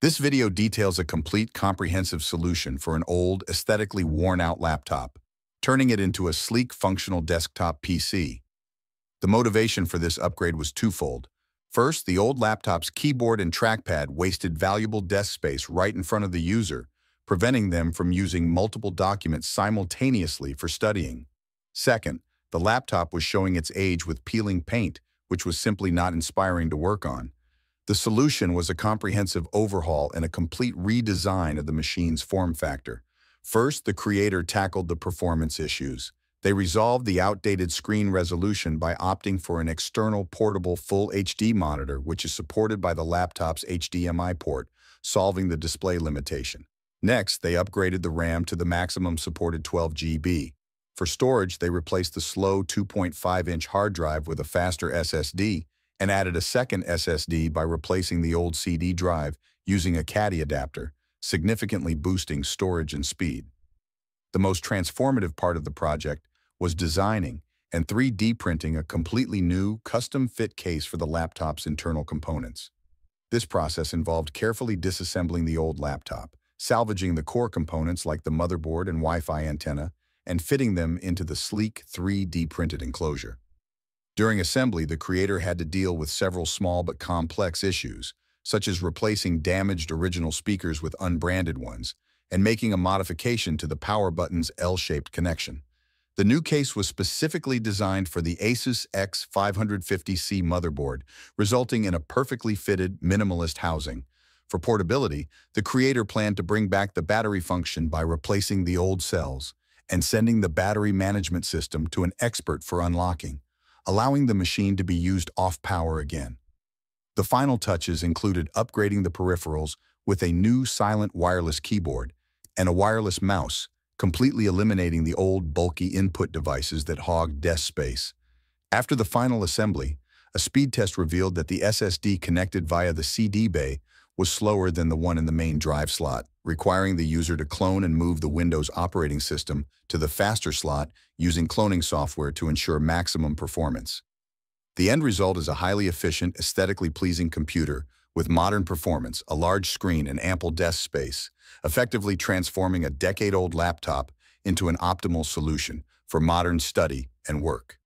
This video details a complete comprehensive solution for an old, aesthetically worn-out laptop, turning it into a sleek, functional desktop PC. The motivation for this upgrade was twofold. First, the old laptop's keyboard and trackpad wasted valuable desk space right in front of the user, preventing them from using multiple documents simultaneously for studying. Second, the laptop was showing its age with peeling paint, which was simply not inspiring to work on. The solution was a comprehensive overhaul and a complete redesign of the machine's form factor. First, the creator tackled the performance issues. They resolved the outdated screen resolution by opting for an external portable Full HD monitor, which is supported by the laptop's HDMI port, solving the display limitation. Next, they upgraded the RAM to the maximum supported 12 GB. For storage, they replaced the slow 2.5-inch hard drive with a faster SSD and added a second SSD by replacing the old CD drive using a caddy adapter, significantly boosting storage and speed. The most transformative part of the project was designing and 3D printing a completely new, custom-fit case for the laptop's internal components. This process involved carefully disassembling the old laptop, salvaging the core components like the motherboard and Wi-Fi antenna, and fitting them into the sleek 3D printed enclosure. During assembly, the creator had to deal with several small but complex issues, such as replacing damaged original speakers with unbranded ones, and making a modification to the power button's L-shaped connection. The new case was specifically designed for the Asus X550C motherboard, resulting in a perfectly fitted, minimalist housing. For portability, the creator planned to bring back the battery function by replacing the old cells and sending the battery management system to an expert for unlocking allowing the machine to be used off-power again. The final touches included upgrading the peripherals with a new silent wireless keyboard and a wireless mouse, completely eliminating the old bulky input devices that hogged desk space. After the final assembly, a speed test revealed that the SSD connected via the CD bay was slower than the one in the main drive slot, requiring the user to clone and move the Windows operating system to the faster slot using cloning software to ensure maximum performance. The end result is a highly efficient, aesthetically pleasing computer with modern performance, a large screen, and ample desk space, effectively transforming a decade-old laptop into an optimal solution for modern study and work.